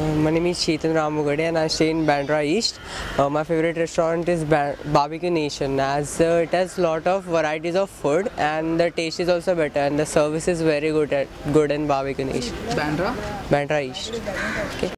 my name is Chetan Ramugade and I stay in Bandra East. Uh, my favorite restaurant is ba- Barbeque Nation as uh, it has lot of varieties of food and the taste is also better and the service is very good at good in Barbeque Nation. Bandra, Bandra East. Okay.